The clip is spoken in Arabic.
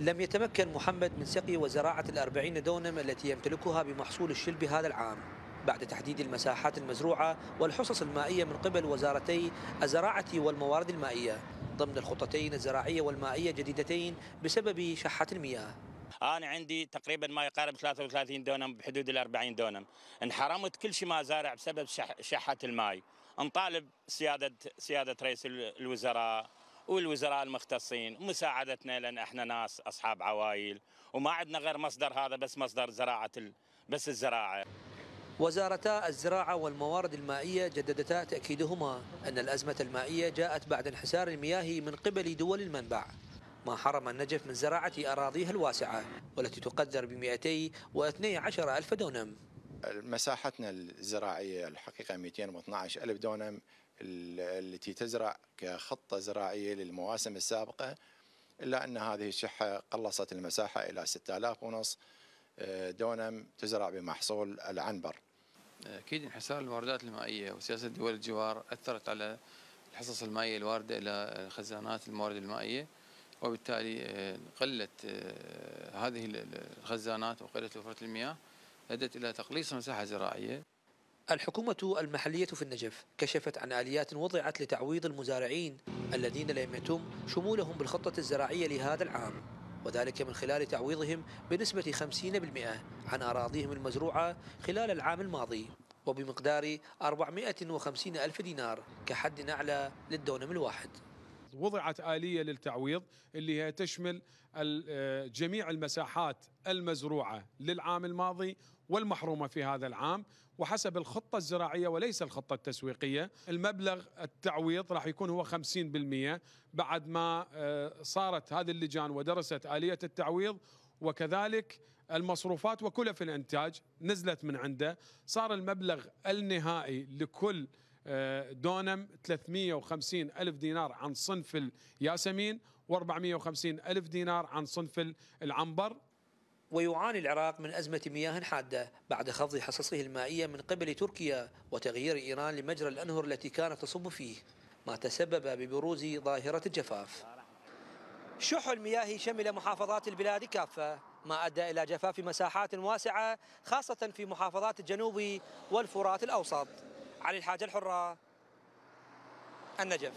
لم يتمكن محمد من سقي وزراعة الأربعين دونم التي يمتلكها بمحصول الشلب هذا العام. بعد تحديد المساحات المزروعة والحصص المائية من قبل وزارتي الزراعة والموارد المائية ضمن الخطتين الزراعية والمائية جديدتين بسبب شحة المياه. أنا عندي تقريبا ما يقارب 33 دونم بحدود ال 40 دونم. انحرمت كل شيء ما زارع بسبب شح شحه الماء نطالب سياده سيادة رئيس الوزراء والوزراء المختصين مساعدتنا لأن إحنا ناس أصحاب عوائل وما عندنا غير مصدر هذا بس مصدر زراعة بس الزراعة. وزارتا الزراعة والموارد المائية جددتا تأكيدهما أن الأزمة المائية جاءت بعد انحسار المياه من قبل دول المنبع ما حرم النجف من زراعة أراضيها الواسعة والتي تقدر ب 212 ألف دونم. مساحتنا الزراعية الحقيقة 212 ألف دونم التي تزرع كخطة زراعية للمواسم السابقة إلا أن هذه الشحة قلصت المساحة إلى 6000 ونص دونم تزرع بمحصول العنبر. أكيد انحسار المواردات المائية وسياسة دول الجوار أثرت على الحصص المائية الواردة إلى خزانات الموارد المائية وبالتالي قلت هذه الخزانات وقلت وفرة المياه أدت إلى تقليص المساحة الزراعية الحكومة المحلية في النجف كشفت عن آليات وضعت لتعويض المزارعين الذين لم يتم شمولهم بالخطة الزراعية لهذا العام وذلك من خلال تعويضهم بنسبة 50% عن أراضيهم المزروعة خلال العام الماضي وبمقدار 450 ألف دينار كحد أعلى للدونم الواحد. وضعت آلية للتعويض اللي هي تشمل جميع المساحات المزروعة للعام الماضي والمحرومة في هذا العام. وحسب الخطة الزراعية وليس الخطة التسويقية المبلغ التعويض راح يكون هو 50% بعد ما صارت هذه اللجان ودرست آلية التعويض. وكذلك المصروفات وكلف الإنتاج نزلت من عنده. صار المبلغ النهائي لكل دونم 350 ألف دينار عن صنف الياسمين و450 ألف دينار عن صنف العنبر. ويعاني العراق من أزمة مياه حادة بعد خفض حصصه المائية من قبل تركيا وتغيير إيران لمجرى الأنهر التي كانت تصب فيه ما تسبب ببروز ظاهرة الجفاف. شح المياه شمل محافظات البلاد كافة ما أدى إلى جفاف مساحات واسعة خاصة في محافظات الجنوب والفرات الأوسط. علي الحاجة الحرة النجف.